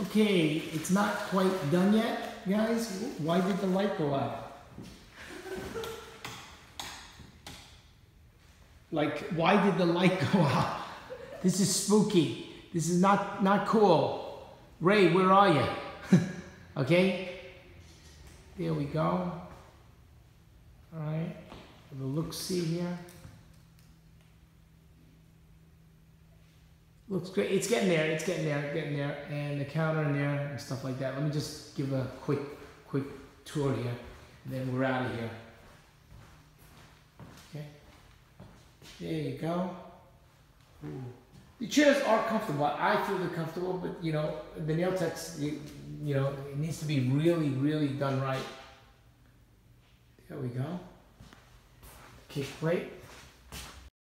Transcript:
Okay, it's not quite done yet, guys. Why did the light go out? Like, why did the light go out? This is spooky. This is not, not cool. Ray, where are you? okay? There we go. Alright. The look see here. Looks great. It's getting there. It's getting there. Getting there. And the counter in there and stuff like that. Let me just give a quick, quick tour here. Then we're out of here. Okay. There you go. Ooh. The chairs are comfortable. I feel they're comfortable, but you know, the nail techs, you, you know, it needs to be really, really done right. There we go. Kick plate.